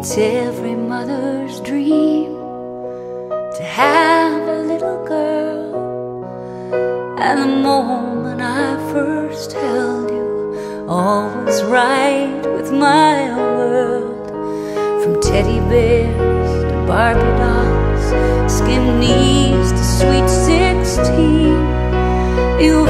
It's every mother's dream to have a little girl. And the moment I first held you, all was right with my world. From teddy bears to Barbie dolls, skim knees to sweet sixteen. You've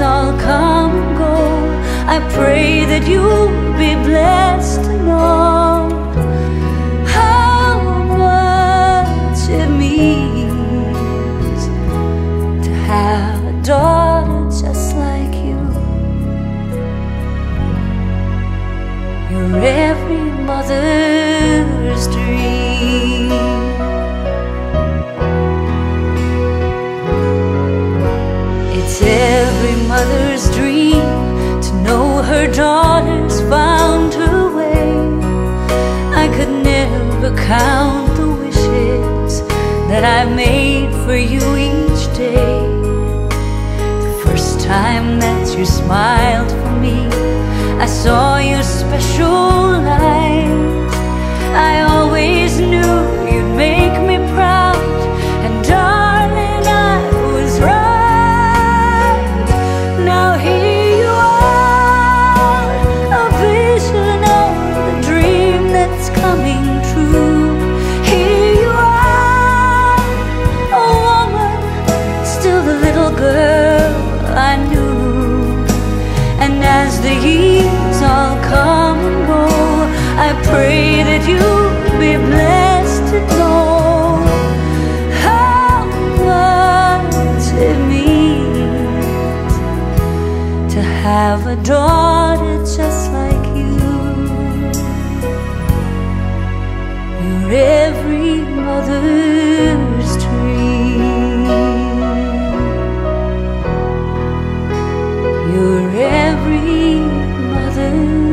all come and go, I pray that you'll be blessed to know how much it means to have a daughter just like you. You're every mother's dream. It's every mother's dream to know her daughter's found her way. I could never count the wishes that I made for you each day. The first time that you smiled for me, I saw your special I pray that you be blessed to know how much it means to have a daughter just like you. You're every mother's dream. You're every mother's.